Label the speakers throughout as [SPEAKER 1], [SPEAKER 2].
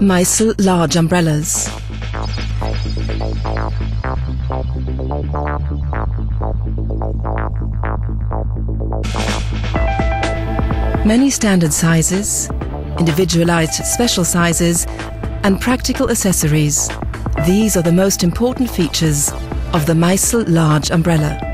[SPEAKER 1] Meissl large umbrellas. Many standard sizes, individualized special sizes, and practical accessories. These are the most important features of the Meissl large umbrella.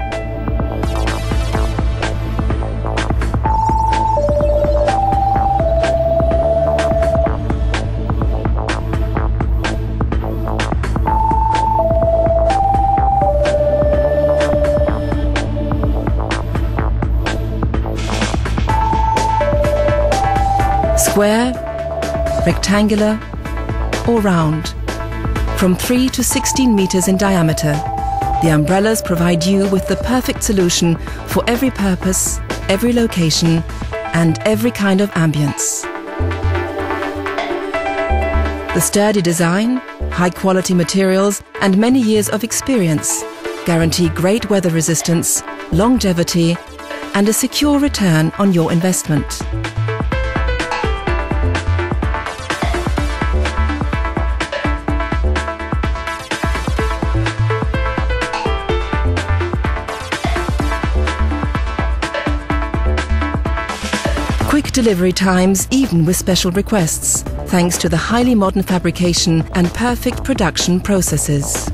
[SPEAKER 1] Square, rectangular, or round. From 3 to 16 meters in diameter, the umbrellas provide you with the perfect solution for every purpose, every location, and every kind of ambience. The sturdy design, high quality materials, and many years of experience guarantee great weather resistance, longevity, and a secure return on your investment. Quick delivery times even with special requests, thanks to the highly modern fabrication and perfect production processes.